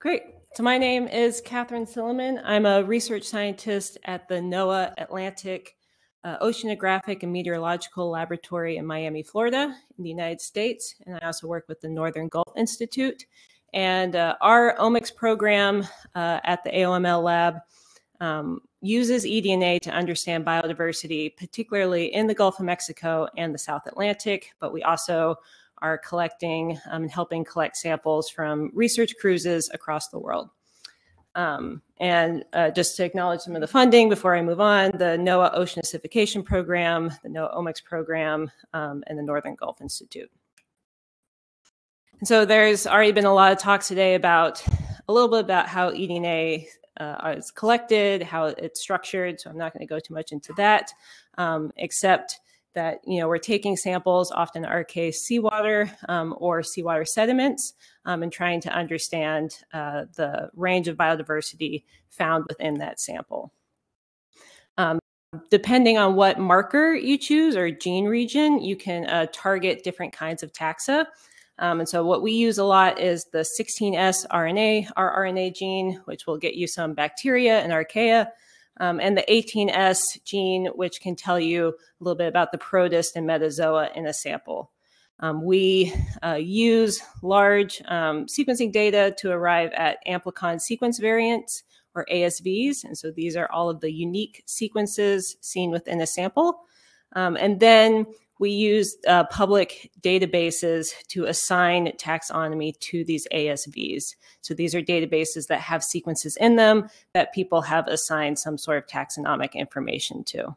Great. So my name is Katherine Silliman. I'm a research scientist at the NOAA Atlantic uh, Oceanographic and Meteorological Laboratory in Miami, Florida, in the United States. And I also work with the Northern Gulf Institute. And uh, our omics program uh, at the AOML lab um, uses eDNA to understand biodiversity, particularly in the Gulf of Mexico and the South Atlantic. But we also are collecting um, and helping collect samples from research cruises across the world. Um, and uh, just to acknowledge some of the funding before I move on, the NOAA Ocean Acidification Program, the NOAA Omics Program, um, and the Northern Gulf Institute. And so there's already been a lot of talks today about a little bit about how eDNA uh, is collected, how it's structured. So I'm not going to go too much into that, um, except that you know we're taking samples, often our case seawater um, or seawater sediments, um, and trying to understand uh, the range of biodiversity found within that sample. Um, depending on what marker you choose or gene region, you can uh, target different kinds of taxa. Um, and so what we use a lot is the 16S RNA, rRNA gene, which will get you some bacteria and archaea um, and the 18S gene, which can tell you a little bit about the protist and metazoa in a sample. Um, we uh, use large um, sequencing data to arrive at amplicon sequence variants or ASVs. And so these are all of the unique sequences seen within a sample. Um, and then we use uh, public databases to assign taxonomy to these ASVs. So these are databases that have sequences in them that people have assigned some sort of taxonomic information to.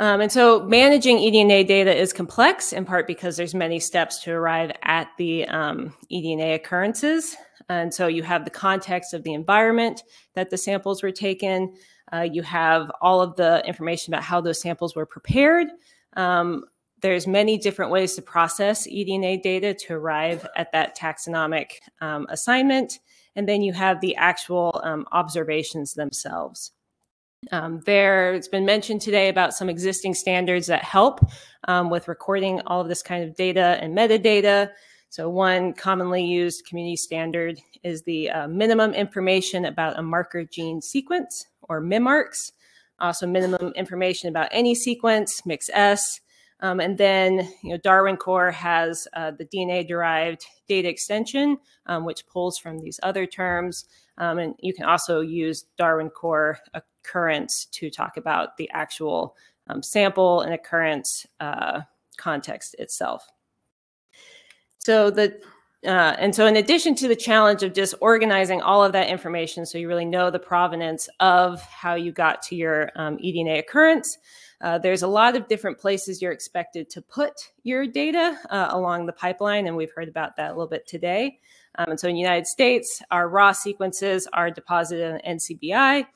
Um, and so managing eDNA data is complex in part because there's many steps to arrive at the um, eDNA occurrences. And so you have the context of the environment that the samples were taken, uh, you have all of the information about how those samples were prepared. Um, there's many different ways to process eDNA data to arrive at that taxonomic um, assignment. And then you have the actual um, observations themselves. Um, there's been mentioned today about some existing standards that help um, with recording all of this kind of data and metadata. So one commonly used community standard is the uh, minimum information about a marker gene sequence or MIMARKS. Also minimum information about any sequence, MIXS. Um, and then, you know, Darwin Core has uh, the DNA-derived data extension, um, which pulls from these other terms. Um, and you can also use Darwin Core occurrence to talk about the actual um, sample and occurrence uh, context itself. So the uh, and so in addition to the challenge of just organizing all of that information so you really know the provenance of how you got to your um, eDNA occurrence, uh, there's a lot of different places you're expected to put your data uh, along the pipeline, and we've heard about that a little bit today. Um, and so in the United States, our raw sequences are deposited in NCBI.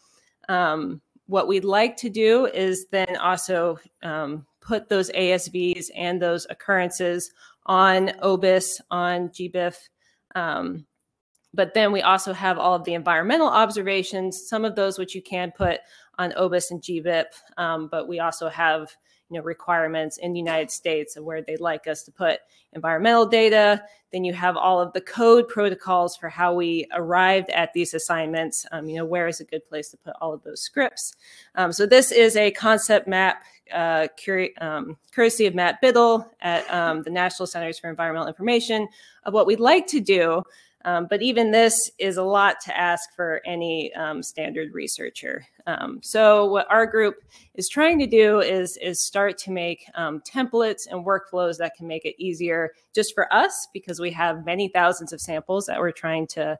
Um, what we'd like to do is then also um, put those ASVs and those occurrences on OBIS, on GBIF. Um, but then we also have all of the environmental observations, some of those which you can put on OBIS and GBIF, um, but we also have you know requirements in the United States of where they'd like us to put environmental data. Then you have all of the code protocols for how we arrived at these assignments. Um, you know where is a good place to put all of those scripts. Um, so this is a concept map uh, um, courtesy of Matt Biddle at um, the National Centers for Environmental Information of what we'd like to do. Um, but even this is a lot to ask for any um, standard researcher. Um, so what our group is trying to do is, is start to make um, templates and workflows that can make it easier just for us because we have many thousands of samples that we're trying to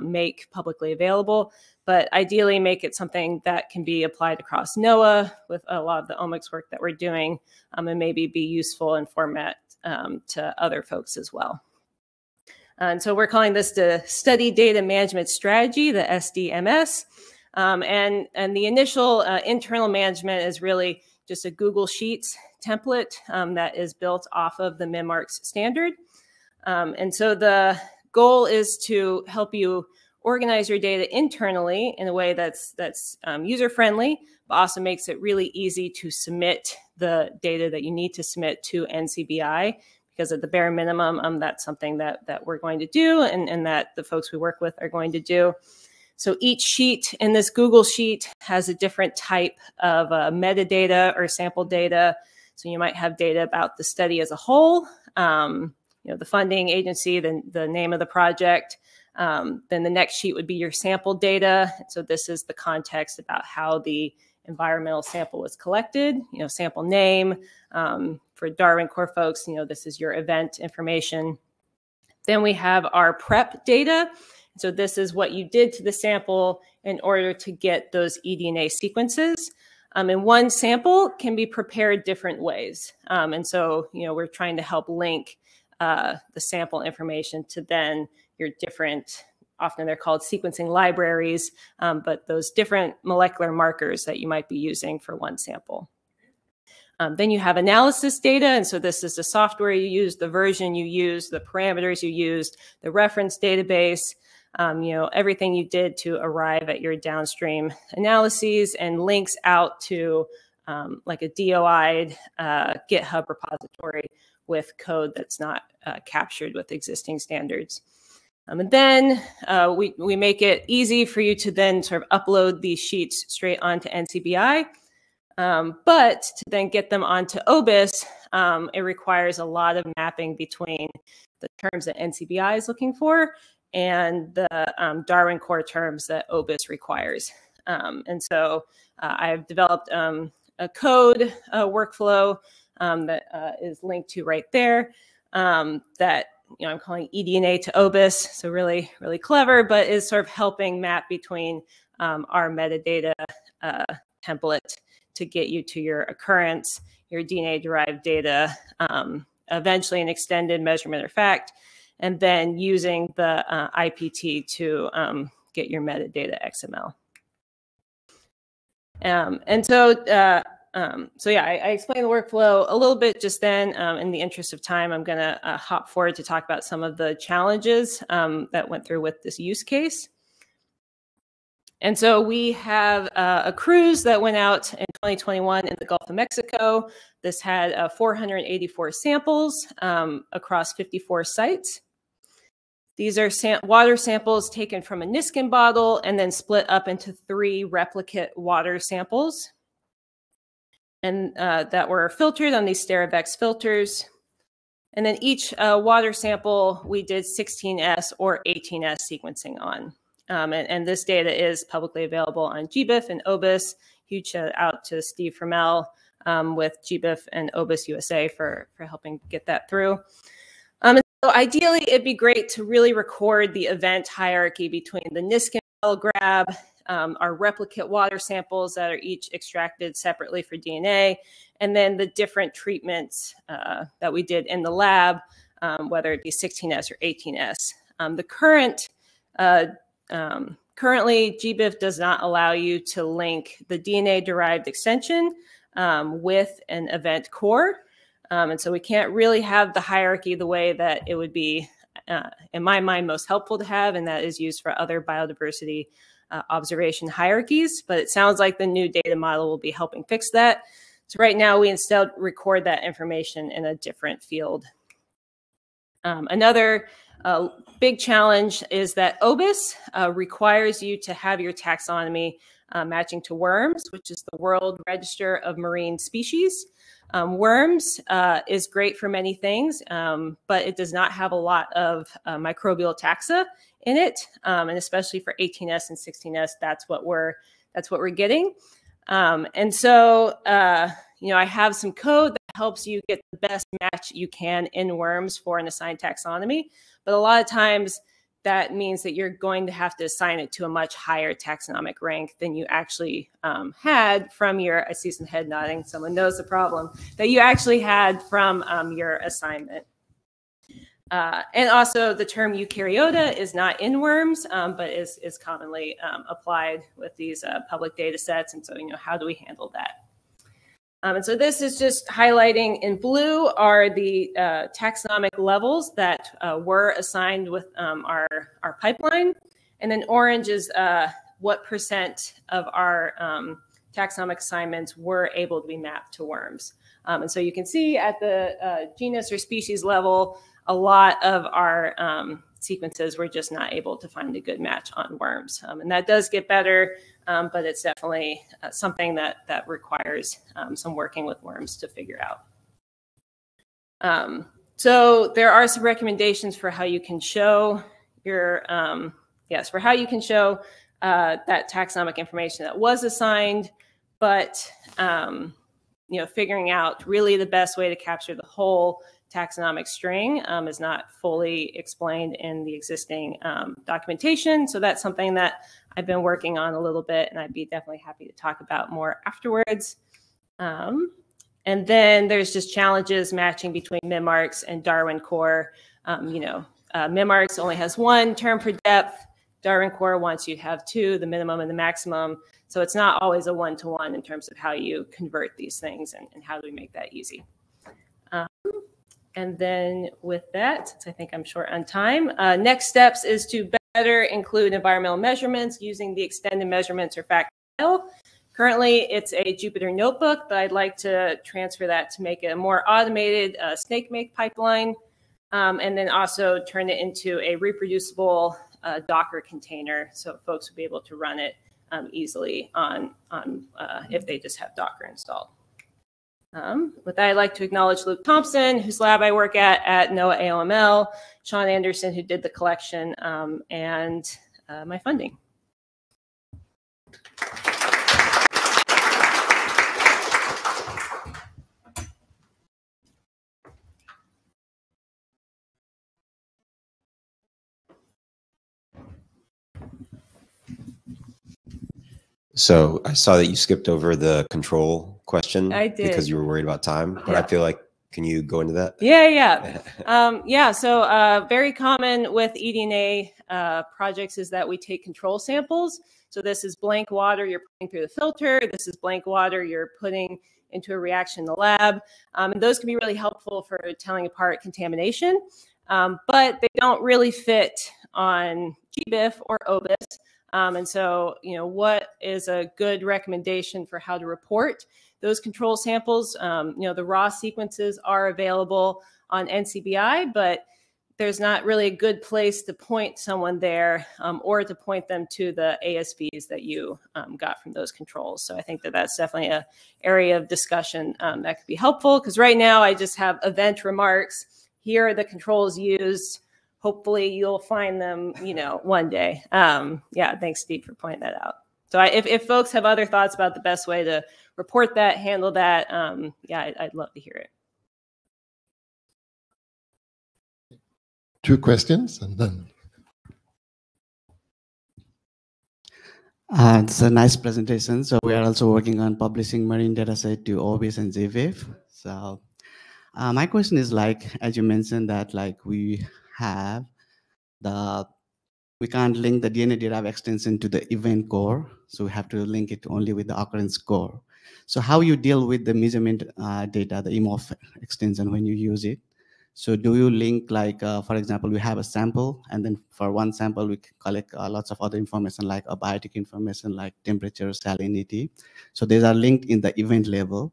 make publicly available, but ideally make it something that can be applied across NOAA with a lot of the omics work that we're doing um, and maybe be useful in format um, to other folks as well. And so we're calling this the Study Data Management Strategy, the SDMS. Um, and, and the initial uh, internal management is really just a Google Sheets template um, that is built off of the MIMARKS standard. Um, and so the goal is to help you organize your data internally in a way that's that's um, user friendly, but also makes it really easy to submit the data that you need to submit to NCBI because at the bare minimum, um, that's something that, that we're going to do and, and that the folks we work with are going to do. So each sheet in this Google Sheet has a different type of uh, metadata or sample data. So you might have data about the study as a whole, um, you know, the funding agency, the, the name of the project. Um, then the next sheet would be your sample data. So this is the context about how the environmental sample was collected, you know, sample name. Um, for Darwin Core folks, you know, this is your event information. Then we have our prep data. So this is what you did to the sample in order to get those eDNA sequences. Um, and one sample can be prepared different ways. Um, and so, you know, we're trying to help link uh, the sample information to then your different, often they're called sequencing libraries, um, but those different molecular markers that you might be using for one sample. Um, then you have analysis data. And so this is the software you use, the version you use, the parameters you used, the reference database, um, you know, everything you did to arrive at your downstream analyses and links out to um, like a DOI uh, GitHub repository with code that's not uh, captured with existing standards. Um, and then uh, we, we make it easy for you to then sort of upload these sheets straight onto NCBI. Um, but to then get them onto OBIS, um, it requires a lot of mapping between the terms that NCBI is looking for and the um, Darwin core terms that OBIS requires. Um, and so uh, I've developed um, a code workflow that uh, is linked to right there that you know, I'm calling eDNA to OBIS. So really, really clever, but is sort of helping map between our metadata uh, template to get you to your occurrence, your DNA derived data, um, eventually an extended measurement or fact, and then using the uh, IPT to um, get your metadata XML. Um, and so, uh, um, so yeah, I, I, explained the workflow a little bit just then. Um, in the interest of time, I'm going to uh, hop forward to talk about some of the challenges um, that went through with this use case. And so we have uh, a cruise that went out in 2021 in the Gulf of Mexico. This had uh, 484 samples um, across 54 sites. These are sam water samples taken from a Niskin bottle and then split up into three replicate water samples. And uh, that were filtered on these Sterivex filters. And then each uh, water sample we did 16S or 18S sequencing on. Um, and, and, this data is publicly available on GBIF and OBIS. Huge shout out to Steve Formel um, with GBIF and OBIS USA for, for helping get that through. Um, so ideally, it'd be great to really record the event hierarchy between the Niskin grab, um, our replicate water samples that are each extracted separately for DNA, and then the different treatments uh, that we did in the lab, um, whether it be 16S or 18S. Um, the current uh, um, currently, GBIF does not allow you to link the DNA derived extension um, with an event core. Um, and so we can't really have the hierarchy the way that it would be, uh, in my mind, most helpful to have, and that is used for other biodiversity uh, observation hierarchies. But it sounds like the new data model will be helping fix that. So right now, we instead record that information in a different field. Um, another a big challenge is that OBIS uh, requires you to have your taxonomy uh, matching to WoRMS, which is the World Register of Marine Species. Um, WoRMS uh, is great for many things, um, but it does not have a lot of uh, microbial taxa in it, um, and especially for 18S and 16S, that's what we're that's what we're getting. Um, and so, uh, you know, I have some code that helps you get the best match you can in WoRMS for an assigned taxonomy. But a lot of times that means that you're going to have to assign it to a much higher taxonomic rank than you actually um, had from your, I see some head nodding, someone knows the problem, that you actually had from um, your assignment. Uh, and also the term eukaryota is not in WoRMS, um, but is, is commonly um, applied with these uh, public data sets. And so, you know, how do we handle that? Um, and so this is just highlighting in blue are the uh, taxonomic levels that uh, were assigned with um, our, our pipeline. And then orange is uh, what percent of our um, taxonomic assignments were able to be mapped to WoRMS. Um, and so you can see at the uh, genus or species level, a lot of our um, sequences we're just not able to find a good match on WoRMS. Um, and that does get better, um, but it's definitely uh, something that, that requires um, some working with WoRMS to figure out. Um, so there are some recommendations for how you can show your, um, yes, for how you can show uh, that taxonomic information that was assigned, but you know, figuring out really the best way to capture the whole taxonomic string um, is not fully explained in the existing um, documentation. So that's something that I've been working on a little bit, and I'd be definitely happy to talk about more afterwards. Um, and then there's just challenges matching between MIMARKS and Darwin Core. Um, you know, uh, MIMARKS only has one term per depth. Darwin Core wants you to have two, the minimum and the maximum. So it's not always a one-to-one -one in terms of how you convert these things and, and how do we make that easy. And then with that, since I think I'm short on time, uh, next steps is to better include environmental measurements using the extended measurements or fact file. Currently, it's a Jupyter notebook, but I'd like to transfer that to make it a more automated uh, Snakemake pipeline, um, and then also turn it into a reproducible uh, Docker container so folks would be able to run it um, easily on, on uh, if they just have Docker installed. Um, with that, I'd like to acknowledge Luke Thompson, whose lab I work at at NOAA AOML, Sean Anderson, who did the collection, um, and uh, my funding. So I saw that you skipped over the control question. I did. Because you were worried about time. But Yeah. I feel like, can you go into that? Yeah, yeah. Um, yeah, so uh, very common with eDNA uh, projects is that we take control samples. So this is blank water you're putting through the filter. This is blank water you're putting into a reaction in the lab. Um, and those can be really helpful for telling apart contamination, um, but they don't really fit on GBIF or OBIS. Um, and so, you know, what is a good recommendation for how to report those control samples? Um, you know, the raw sequences are available on NCBI, but there's not really a good place to point someone there um, or to point them to the ASVs that you um, got from those controls. So I think that that's definitely a area of discussion um, that could be helpful because right now I just have event remarks. Here are the controls used hopefully you'll find them, you know, one day. Um, yeah, thanks, Steve, for pointing that out. So I, if, if folks have other thoughts about the best way to report that, handle that, um, yeah, I, I'd love to hear it. Two questions and then Uh, it's a nice presentation. So we are also working on publishing marine dataset to OBIS and GBIF. So uh, my question is like, as you mentioned that like we have the, we can't link the DNA derived extension to the event core. So we have to link it only with the occurrence core. So how you deal with the measurement uh, data, the EMOF extension when you use it? So do you link like, uh, for example, we have a sample and then for one sample, we collect uh, lots of other information like abiotic information like temperature, salinity. So these are linked in the event level.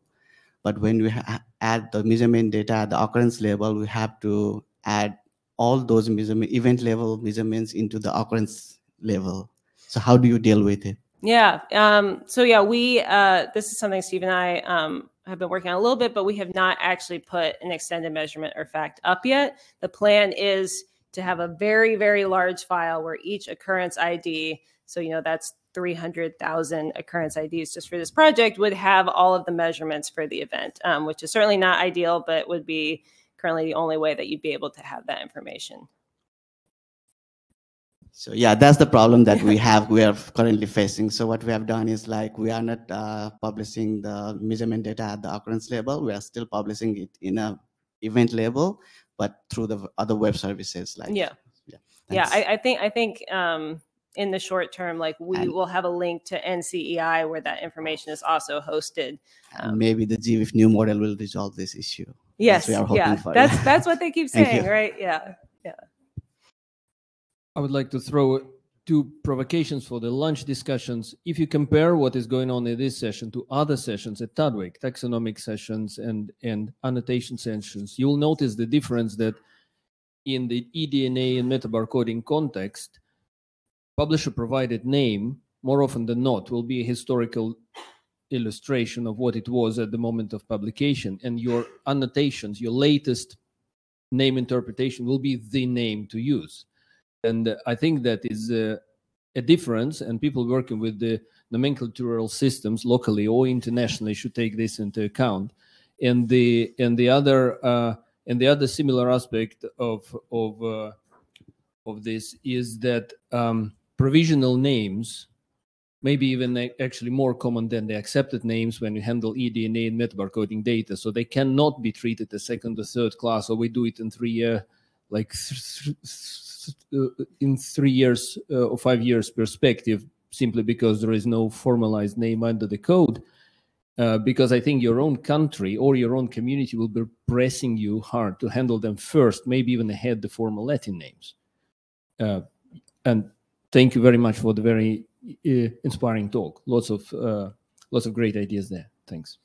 But when we add the measurement data at the occurrence level, we have to add all those measurement event level measurements into the occurrence level. So how do you deal with it? Yeah. Um, so yeah, we uh, this is something Steve and I um, have been working on a little bit, but we have not actually put an extended measurement or fact up yet. The plan is to have a very very large file where each occurrence ID, so you know that's 300,000 occurrence IDs just for this project, would have all of the measurements for the event, um, which is certainly not ideal, but would be currently the only way that you'd be able to have that information. So yeah, that's the problem that we have, we are currently facing. So what we have done is like, we are not uh, publishing the measurement data at the occurrence level. We are still publishing it in a event level, but through the other web services. Like Yeah. yeah, Yeah. I, I think I think um, in the short term, like we And- will have a link to NCEI where that information is also hosted. And um, maybe the GBIF new model will resolve this issue. Yes, we are hoping yeah, for, that's that's what they keep saying, right? Yeah, yeah. I would like to throw two provocations for the lunch discussions. If you compare what is going on in this session to other sessions at TDWG, taxonomic sessions and, and annotation sessions, you will notice the difference that in the eDNA and metabarcoding context, publisher provided name, more often than not, will be a historical illustration of what it was at the moment of publication. And your annotations, your latest name interpretation will be the name to use and uh, I think that is uh, a difference, and people working with the nomenclatural systems locally or internationally should take this into account. And the and the other uh, and the other similar aspect of of uh, of this is that um, provisional names maybe even actually more common than the accepted names when you handle eDNA and metabarcoding data. So they cannot be treated as second or third class, or we do it in three year, like th th uh, in three years uh, or five years perspective, simply because there is no formalized name under the code. Uh, because I think your own country or your own community will be pressing you hard to handle them first, maybe even ahead the formal Latin names. Uh, and thank you very much for the very uh, inspiring talk. Lots of uh, lots of great ideas there. Thanks.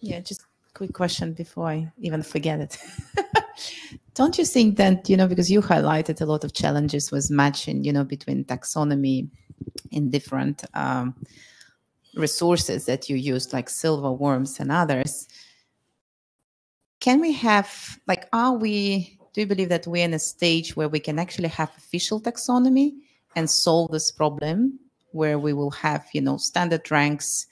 Yeah, just quick question before I even forget it. Don't you think that, you know, because you highlighted a lot of challenges with matching, you know, between taxonomy in different um, resources that you used, like Silvaworms and others. Can we have, like, are we, do you believe that we're in a stage where we can actually have official taxonomy and solve this problem where we will have, you know, standard ranks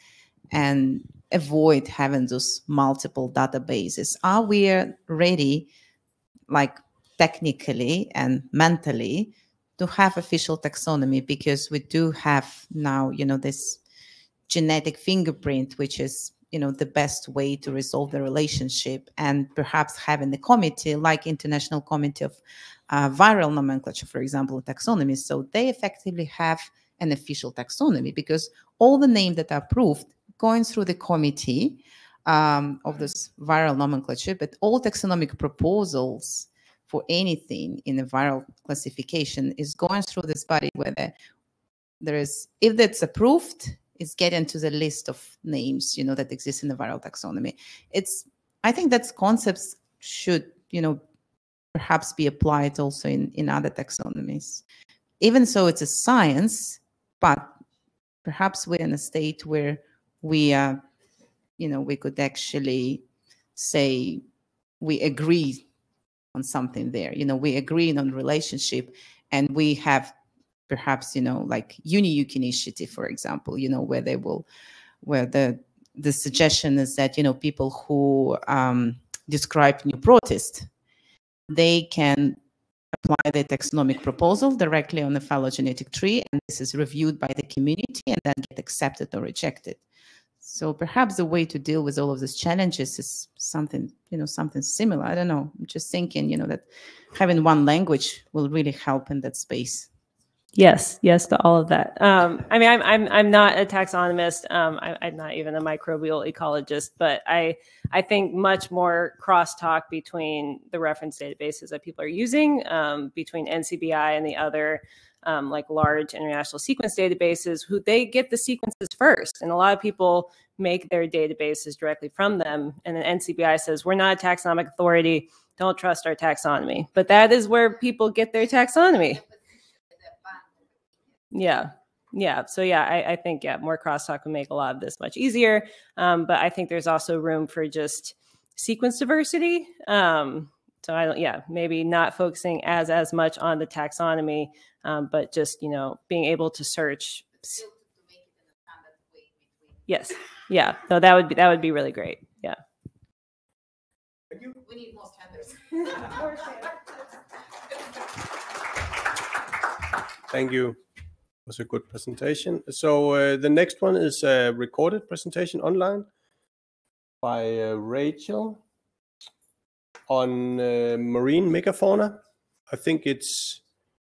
and avoid having those multiple databases? Are we ready, like technically and mentally, to have official taxonomy? Because we do have now, you know, this genetic fingerprint, which is you know the best way to resolve the relationship and perhaps having the committee like international committee of uh, viral nomenclature for example taxonomy. So they effectively have an official taxonomy because all the names that are approved going through the committee um, of this viral nomenclature, but all taxonomic proposals for anything in the viral classification is going through this body where the, there is, if that's approved, it's getting to the list of names, you know, that exist in the viral taxonomy. It's, I think that concepts should, you know, perhaps be applied also in, in other taxonomies. Even so, it's a science, but perhaps we're in a state where we uh, you know we could actually say we agree on something there you know we agree on relationship and we have perhaps you know like UniEuk initiative for example you know where they will where the the suggestion is that you know people who um, describe new protist they can apply the taxonomic proposal directly on the phylogenetic tree and this is reviewed by the community and then get accepted or rejected so perhaps the way to deal with all of these challenges is something, you know, something similar. I don't know. I'm just thinking, you know, that having one language will really help in that space. Yes, yes to all of that. Um, I mean, I'm I'm I'm not a taxonomist. Um, I, am not even a microbial ecologist, but I I think much more crosstalk between the reference databases that people are using, um, between NCBI and the other um, like large international sequence databases who they get the sequences first. And a lot of people make their databases directly from them. And then NCBI says, we're not a taxonomic authority. Don't trust our taxonomy. But that is where people get their taxonomy. Yeah. Yeah. So yeah, I, I think yeah, more crosstalk would make a lot of this much easier. Um, but I think there's also room for just sequence diversity. Um, so I don't, yeah, maybe not focusing as as much on the taxonomy, um, but just you know being able to search. Yes, yeah. So that would be that would be really great. Yeah. We need more standards. Thank you. Was a good presentation. So uh, the next one is a recorded presentation online by uh, Rachel on uh, marine megafauna. I think it's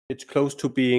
it's close to being